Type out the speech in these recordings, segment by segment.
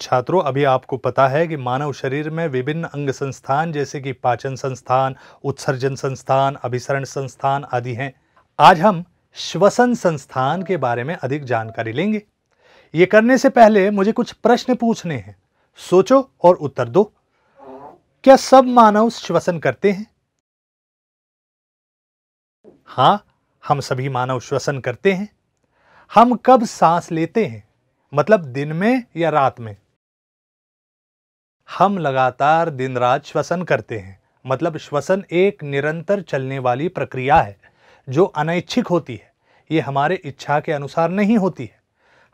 छात्रों, अभी आपको पता है कि मानव शरीर में विभिन्न अंग संस्थान, जैसे कि पाचन संस्थान, उत्सर्जन संस्थान, अभिसरण संस्थान आदि हैं। आज हम श्वसन संस्थान के बारे में अधिक जानकारी लेंगे। ये करने से पहले मुझे कुछ प्रश्न पूछने हैं। सोचो और उत्तर दो। क्या सब मानव श्वसन करते हैं? हाँ हम सभी मानव श्वसन करते हैं। हम कब सांस लेते हैं? मतलब दिन में या रात में? हम लगातार दिन रात श्वसन करते हैं। मतलब श्वसन एक निरंतर चलने वाली प्रक्रिया है, जो अनैच्छिक होती है। ये हमारे इच्छा के अनुसार नहीं होती है।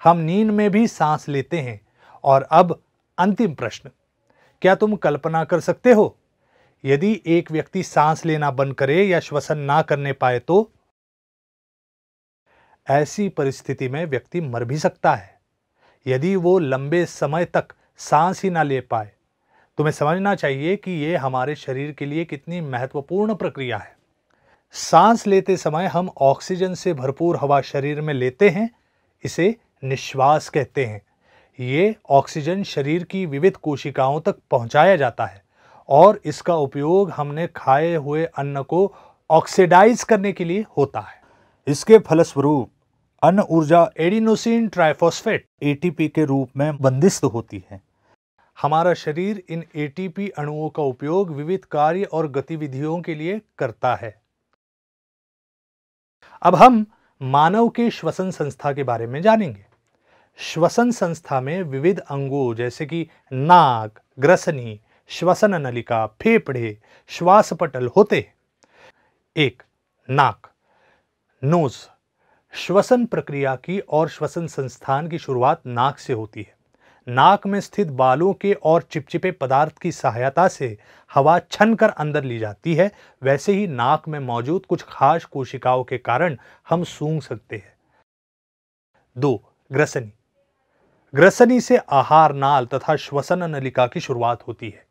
हम नींद में भी सांस लेते हैं। और अब अंतिम प्रश्न, क्या तुम कल्पना कर सकते हो, यदि एक व्यक्ति सांस लेना बंद करे या श्वसन ना करने पाए तो? ऐसी परिस्थिति में व्यक्ति मर भी सकता है। यदि वो लंबे समय तक सांस ही ना ले पाए तुम्हें समझना चाहिए कि यह हमारे शरीर के लिए कितनी महत्वपूर्ण प्रक्रिया है। सांस लेते समय हम ऑक्सीजन से भरपूर हवा शरीर में लेते हैं, इसे निश्वास कहते हैं। ये ऑक्सीजन शरीर की विविध कोशिकाओं तक पहुँचाया जाता है और इसका उपयोग हमने खाए हुए अन्न को ऑक्सीडाइज करने के लिए होता है। इसके फलस्वरूप, अन्न ऊर्जा एडिनोसिन ट्राइफॉस्फेट एटीपी के रूप में बंदिस्त होती है। हमारा शरीर इन एटीपी अणुओं का उपयोग विविध कार्य और गतिविधियों के लिए करता है। अब हम मानव के श्वसन संस्था के बारे में जानेंगे। श्वसन संस्था में विविध अंगों जैसे कि नाक, ग्रसनी, श्वसन नलिका, फेफड़े श्वास पटल होते एक, नाक। नोज़। श्वसन प्रक्रिया की और श्वसन संस्थान की शुरुआत नाक से होती है। नाक में स्थित बालों के और चिपचिपे पदार्थ की सहायता से हवा छन कर अंदर ली जाती है, वैसे ही नाक में मौजूद कुछ खास कोशिकाओं के कारण हम सूंघ सकते हैं। दो, ग्रसनी। ग्रसनी से आहार नाल तथा श्वसन नलिका की शुरुआत होती है।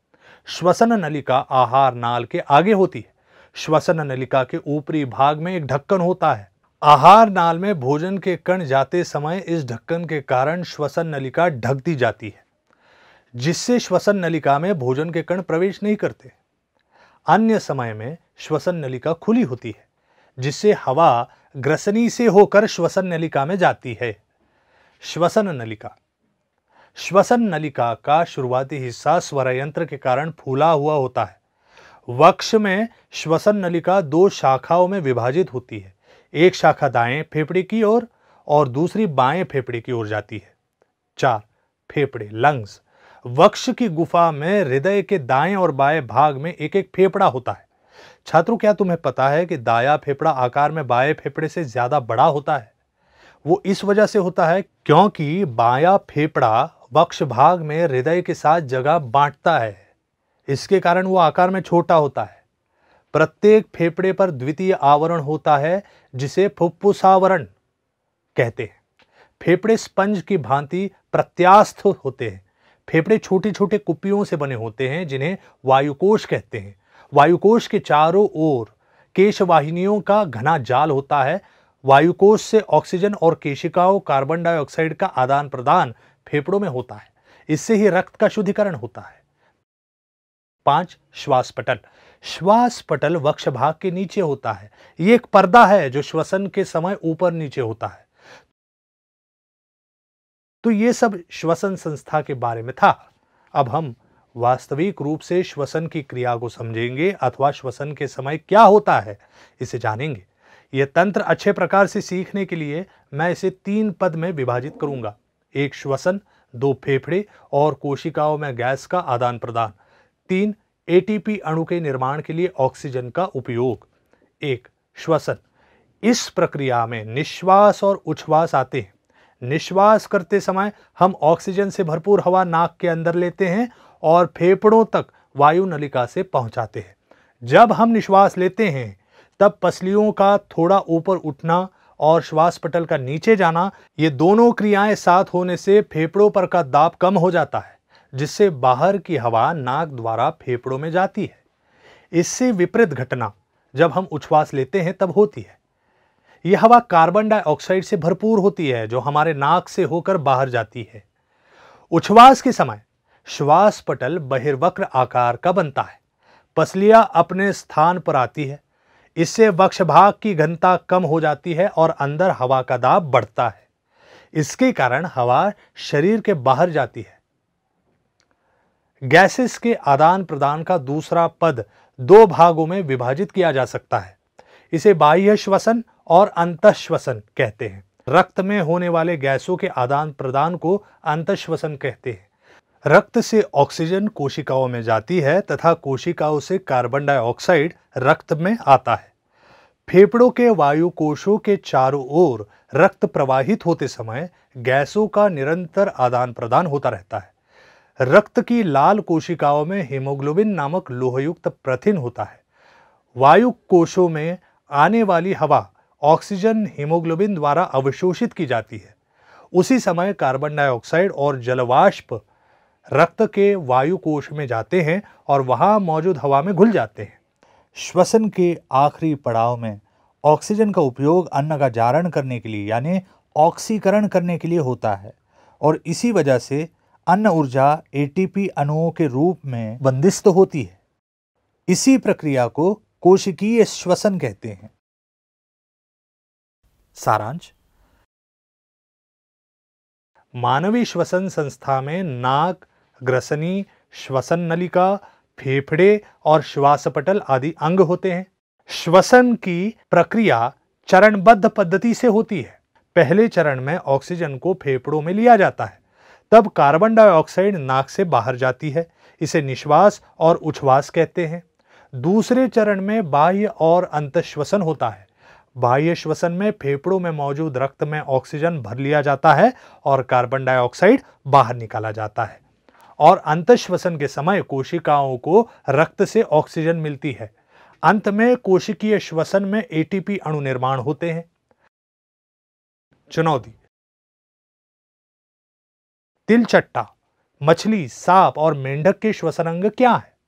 श्वसन नलिका आहार नाल के आगे होती है। श्वसन नलिका के ऊपरी भाग में एक ढक्कन होता है। आहार नाल में भोजन के कण जाते समय इस ढक्कन के कारण श्वसन नलिका ढक दी जाती है, जिससे श्वसन नलिका में भोजन के कण प्रवेश नहीं करते। अन्य समय में श्वसन नलिका खुली होती है, जिससे हवा ग्रसनी से होकर श्वसन नलिका में जाती है। श्वसन नलिका। श्वसन नलिका का शुरुआती हिस्सा स्वर यंत्र के कारण फूला हुआ होता है। वक्ष में श्वसन नलिका दो शाखाओं में विभाजित होती है एक शाखा दाएँ फेफड़े की ओर और, और दूसरी बाएँ फेफड़े की ओर जाती है। चार फेफड़े लंग्स वक्ष की गुफा में हृदय के दाएँ और बाएँ भाग में एक एक फेफड़ा होता है। छात्रों क्या तुम्हें पता है कि दाया फेफड़ा आकार में बाएँ फेफड़े से ज़्यादा बड़ा होता है? वो इस वजह से होता है क्योंकि बाया फेफड़ा वक्ष भाग में हृदय के साथ जगह बांटता है। इसके कारण वो आकार में छोटा होता है। प्रत्येक फेफड़े पर द्वितीय आवरण होता है, जिसे फुफ्फुसावरण कहते हैं। फेफड़े स्पंज की भांति प्रत्यास्थ होते हैं। फेफड़े छोटे छोटे कुपियों से बने होते हैं, जिन्हें वायुकोश कहते हैं। वायुकोश के चारों ओर केशवाहिनियों का घना जाल होता है। वायुकोश से ऑक्सीजन और केशिकाओं कार्बन डाइऑक्साइड का आदान प्रदान फेफड़ों में होता है। इससे ही रक्त का शुद्धिकरण होता है। पाँच, श्वास पटल। श्वास पटल वक्ष भाग के नीचे होता है। यह एक पर्दा है जो श्वसन के समय ऊपर नीचे होता है। तो ये सब श्वसन संस्था के बारे में था। अब हम वास्तविक रूप से श्वसन की क्रिया को समझेंगे अथवा श्वसन के समय क्या होता है, इसे जानेंगे। यह तंत्र अच्छे प्रकार से सीखने के लिए मैं इसे तीन पद में विभाजित करूँगा। एक श्वसन, दो फेफड़े और कोशिकाओं में गैस का आदान प्रदान तीन एटीपी अणु के निर्माण के लिए ऑक्सीजन का उपयोग। एक, श्वसन। इस प्रक्रिया में निश्वास और उच्छ्वास आते हैं। निश्वास करते समय हम ऑक्सीजन से भरपूर हवा नाक के अंदर लेते हैं और फेफड़ों तक वायु नलिका से पहुंचाते हैं। जब हम निश्वास लेते हैं, तब पसलियों का थोड़ा ऊपर उठना और श्वास पटल का नीचे जाना, ये दोनों क्रियाएँ साथ होने से फेफड़ों पर का दाब कम हो जाता है। जिससे बाहर की हवा नाक द्वारा फेफड़ों में जाती है। इससे विपरीत घटना, जब हम उच्छ्वास लेते हैं, तब होती है। यह हवा कार्बन डाइऑक्साइड से भरपूर होती है, जो हमारे नाक से होकर बाहर जाती है। उच्छ्वास के समय श्वास पटल बहिर्वक्र आकार का बनता है। पसलियाँ अपने स्थान पर आती है। इससे वक्ष भाग की घनता कम हो जाती है और अंदर हवा का दाब बढ़ता है। इसके कारण हवा शरीर के बाहर जाती है। गैसेस के आदान प्रदान का दूसरा पद दो भागों में विभाजित किया जा सकता है। इसे बाह्य श्वसन और अंतश्वसन कहते हैं। रक्त में होने वाले गैसों के आदान प्रदान को अंतश्वसन कहते हैं। रक्त से ऑक्सीजन कोशिकाओं में जाती है तथा कोशिकाओं से कार्बन डाइऑक्साइड रक्त में आता है। फेफड़ों के वायु कोशों के चारों ओर रक्त प्रवाहित होते समय गैसों का निरंतर आदान प्रदान होता रहता है। रक्त की लाल कोशिकाओं में हीमोग्लोबिन नामक लोहयुक्त प्रथिन होता है। वायु कोशों में आने वाली हवा ऑक्सीजन हीमोग्लोबिन द्वारा अवशोषित की जाती है। उसी समय कार्बन डाइऑक्साइड और जलवाष्प रक्त के वायु कोश में जाते हैं और वहाँ मौजूद हवा में घुल जाते हैं। श्वसन के आखिरी पड़ाव में ऑक्सीजन का उपयोग अन्न का जारण करने के लिए, यानी ऑक्सीकरण करने के लिए होता है। और इसी वजह से अन्न ऊर्जा एटीपी अणुओं के रूप में बंदिस्त होती है। इसी प्रक्रिया को कोशिकीय श्वसन कहते हैं। सारांश। मानवीय श्वसन संस्था में नाक, ग्रसनी, श्वसन नलिका, फेफड़े और श्वासपटल आदि अंग होते हैं। श्वसन की प्रक्रिया चरणबद्ध पद्धति से होती है। पहले चरण में ऑक्सीजन को फेफड़ों में लिया जाता है। तब कार्बन डाइऑक्साइड नाक से बाहर जाती है, इसे निश्वास और उच्छ्वास कहते हैं। दूसरे चरण में बाह्य और अंतश्वसन होता है। बाह्य श्वसन में फेफड़ों में मौजूद रक्त में ऑक्सीजन भर लिया जाता है और कार्बन डाइऑक्साइड बाहर निकाला जाता है। और अंतश्वसन के समय कोशिकाओं को रक्त से ऑक्सीजन मिलती है। अंत में कोशिकीय श्वसन में एटीपी अणु निर्माण होते हैं। चुनौती तिलचट्टा मछली सांप और मेंढक के श्वसन अंग क्या है?